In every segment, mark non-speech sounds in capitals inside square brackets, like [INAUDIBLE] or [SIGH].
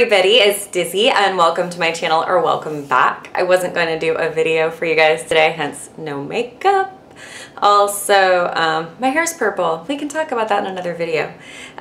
everybody, it's Dizzy and welcome to my channel or welcome back. I wasn't going to do a video for you guys today, hence no makeup. Also, um, my hair's purple. We can talk about that in another video.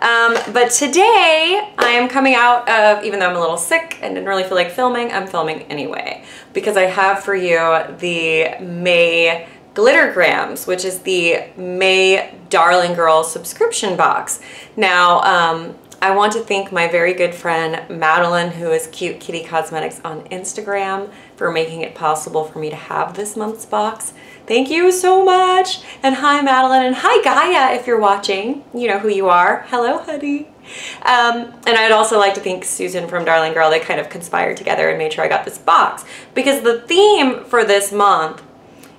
Um, but today I am coming out of, even though I'm a little sick and didn't really feel like filming, I'm filming anyway because I have for you the May Glittergrams, which is the May Darling Girl subscription box. Now, um, I want to thank my very good friend Madeline, who is Cute Kitty Cosmetics on Instagram, for making it possible for me to have this month's box. Thank you so much. And hi, Madeline, and hi, Gaia, if you're watching. You know who you are. Hello, honey. Um, and I'd also like to thank Susan from Darling Girl. They kind of conspired together and made sure I got this box because the theme for this month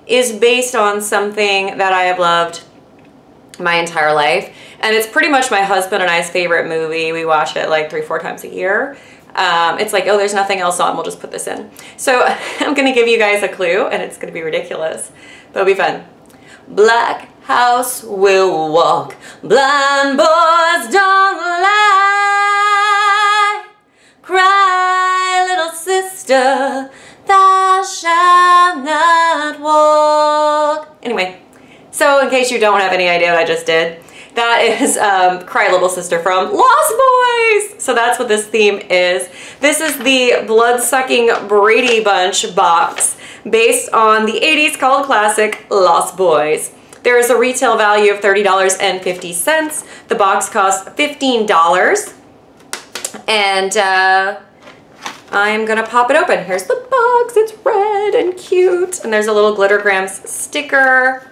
is based on something that I have loved my entire life. And it's pretty much my husband and I's favorite movie. We watch it like three, four times a year. Um, it's like, oh, there's nothing else on. We'll just put this in. So [LAUGHS] I'm to give you guys a clue and it's to be ridiculous, but it'll be fun. Black house will walk. Blind boys don't lie. Cry, little sister, thou shalt not walk. Anyway, so in case you don't have any idea what I just did, that is um, Cry Little Sister from Lost Boys. So that's what this theme is. This is the Blood-Sucking Brady Bunch box based on the 80s cult classic Lost Boys. There is a retail value of $30.50. The box costs $15. And uh, I'm gonna pop it open. Here's the box. It's red and cute. And there's a little Glittergrams sticker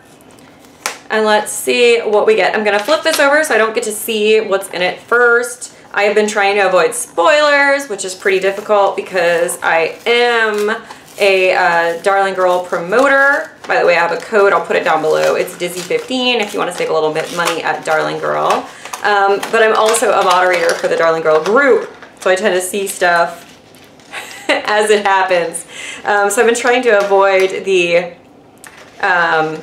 and let's see what we get. I'm gonna flip this over so I don't get to see what's in it first. I have been trying to avoid spoilers, which is pretty difficult because I am a uh, Darling Girl promoter. By the way, I have a code, I'll put it down below. It's Dizzy15 if you wanna save a little bit of money at Darling Girl. Um, but I'm also a moderator for the Darling Girl group, so I tend to see stuff [LAUGHS] as it happens. Um, so I've been trying to avoid the um,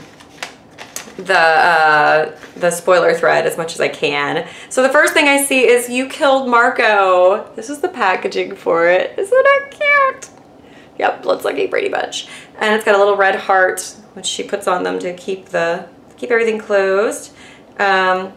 the uh, the spoiler thread as much as I can. So the first thing I see is you killed Marco. This is the packaging for it. Isn't it cute? Yep, looks like a Brady Bunch. And it's got a little red heart, which she puts on them to keep the keep everything closed. Um,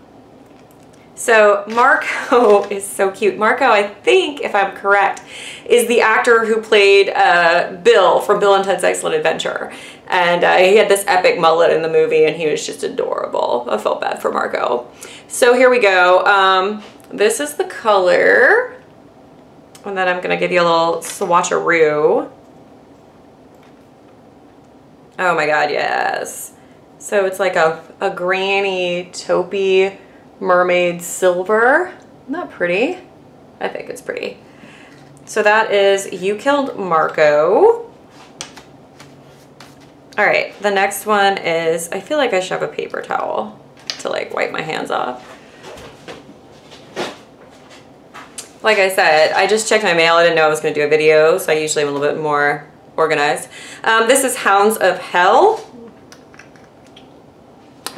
so Marco [LAUGHS] is so cute. Marco, I think, if I'm correct, is the actor who played uh, Bill from Bill and Ted's Excellent Adventure. And uh, he had this epic mullet in the movie and he was just adorable. I felt bad for Marco. So here we go. Um, this is the color. And then I'm going to give you a little swatcheroo. Oh my god, yes. So it's like a, a granny taupey mermaid silver. Isn't that pretty? I think it's pretty. So that is You Killed Marco. All right, the next one is, I feel like I should have a paper towel to like wipe my hands off. Like I said, I just checked my mail. I didn't know I was gonna do a video, so I usually am a little bit more organized. Um, this is Hounds of Hell.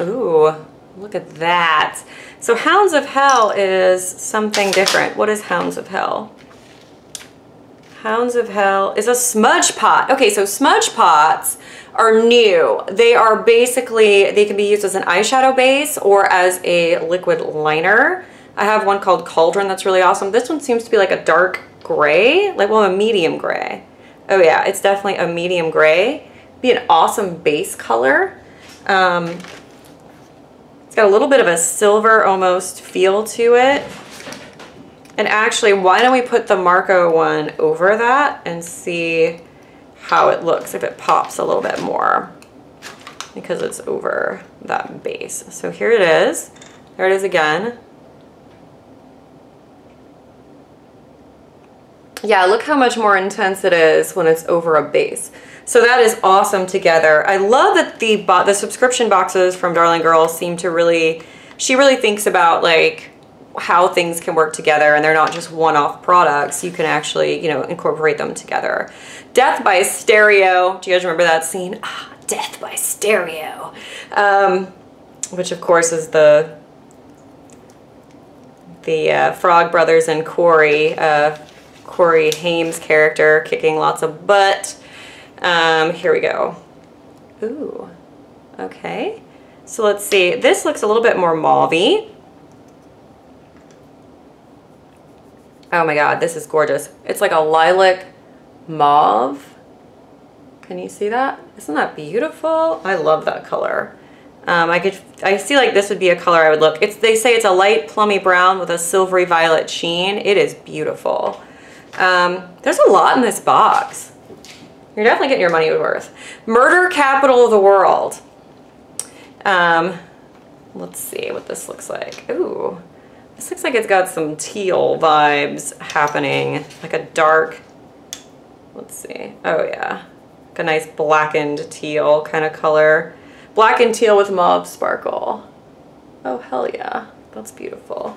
Ooh, look at that. So Hounds of Hell is something different. What is Hounds of Hell? Hounds of Hell is a smudge pot. Okay, so smudge pots are new. They are basically, they can be used as an eyeshadow base or as a liquid liner. I have one called Cauldron that's really awesome. This one seems to be like a dark gray, like well, a medium gray. Oh yeah, it's definitely a medium gray. Be an awesome base color. Um, it's got a little bit of a silver almost feel to it. And actually, why don't we put the Marco one over that and see how it looks if it pops a little bit more because it's over that base. So here it is. There it is again. Yeah, look how much more intense it is when it's over a base. So that is awesome together. I love that the the subscription boxes from Darling Girl seem to really, she really thinks about like how things can work together and they're not just one-off products. You can actually, you know, incorporate them together. Death by Stereo. Do you guys remember that scene? Ah, Death by Stereo. Um, which of course is the the uh, Frog Brothers and Corey uh, Corey Haim's character kicking lots of butt. Um, here we go. Ooh, okay. So let's see, this looks a little bit more mauvey. Oh my God, this is gorgeous. It's like a lilac mauve. Can you see that? Isn't that beautiful? I love that color. Um, I could, I see like this would be a color I would look. It's, they say it's a light plummy brown with a silvery violet sheen. It is beautiful. Um, there's a lot in this box. You're definitely getting your money worth. Murder Capital of the World. Um, let's see what this looks like. Ooh, this looks like it's got some teal vibes happening, like a dark, let's see. Oh yeah, like a nice blackened teal kind of color. Black and teal with mauve sparkle. Oh, hell yeah. That's beautiful.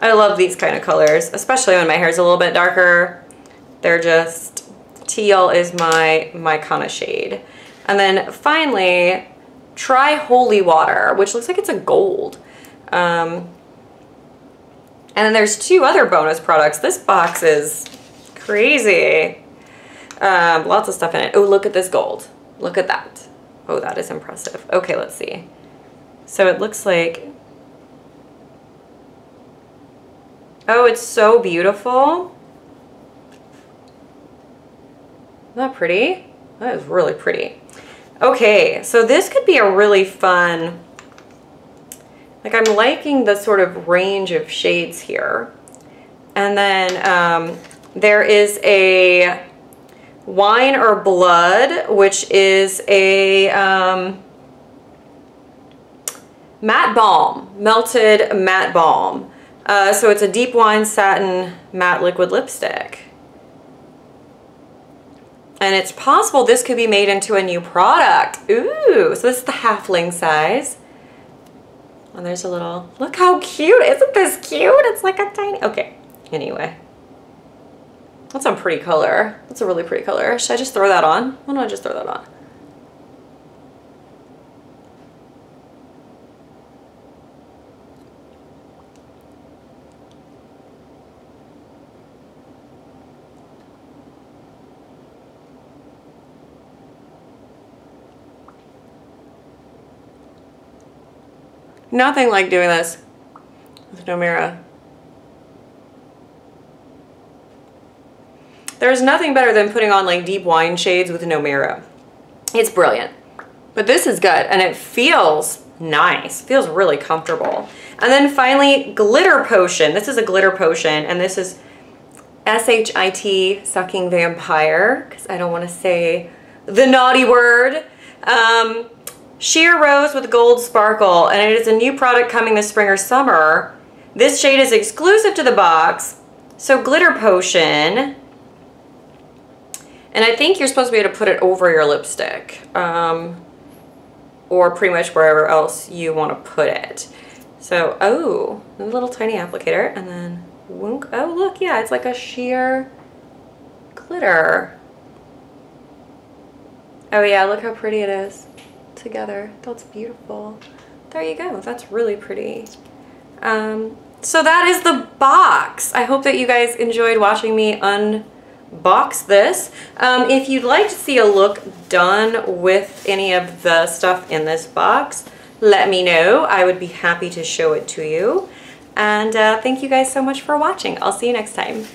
I love these kind of colors, especially when my hair is a little bit darker. They're just, teal is my, my kind of shade. And then finally, try Holy Water, which looks like it's a gold. Um, and then there's two other bonus products. This box is crazy. Um, lots of stuff in it. Oh, look at this gold. Look at that. Oh, that is impressive. Okay, let's see. So it looks like, oh, it's so beautiful. Isn't that pretty? That is really pretty. Okay, so this could be a really fun, like I'm liking the sort of range of shades here. And then um, there is a Wine or Blood, which is a um, matte balm, melted matte balm. Uh, so it's a deep wine satin matte liquid lipstick. And it's possible this could be made into a new product. Ooh, so this is the halfling size. And there's a little, look how cute, isn't this cute? It's like a tiny, okay, anyway. That's a pretty color. That's a really pretty color. Should I just throw that on? Why don't I just throw that on? Nothing like doing this with no mirror. There's nothing better than putting on like deep wine shades with no mirror. It's brilliant. But this is good and it feels nice. Feels really comfortable. And then finally, glitter potion. This is a glitter potion and this is S-H-I-T sucking vampire because I don't want to say the naughty word. Um, sheer rose with gold sparkle and it is a new product coming this spring or summer. This shade is exclusive to the box. So glitter potion and I think you're supposed to be able to put it over your lipstick um, or pretty much wherever else you want to put it. So, oh, a little tiny applicator and then wunk. Oh, look, yeah, it's like a sheer glitter. Oh yeah, look how pretty it is together. That's beautiful. There you go. That's really pretty. Um, so that is the box. I hope that you guys enjoyed watching me unbox this. Um, if you'd like to see a look done with any of the stuff in this box, let me know. I would be happy to show it to you. And uh, thank you guys so much for watching. I'll see you next time.